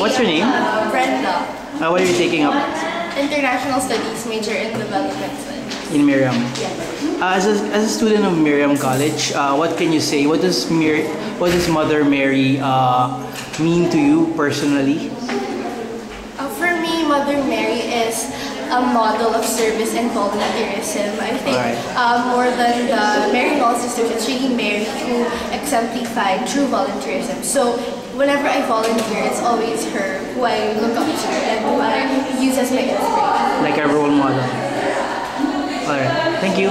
What's your name? Brenda. Uh, what are you taking up International Studies major in Development Studies. in Miriam? Uh, as, a, as a student of Miriam College, uh, what can you say? What does Mir- what does Mother Mary uh, mean to you personally? Uh, for me, Mother Mary is a model of service and volunteerism. I think Alright. uh, more than the Maryknoll sisters, it's really Mary who exemplified true volunteerism. So whenever I volunteer, it's always her who I look up to and who I use as my inspiration. Like a role model. Alright, thank you.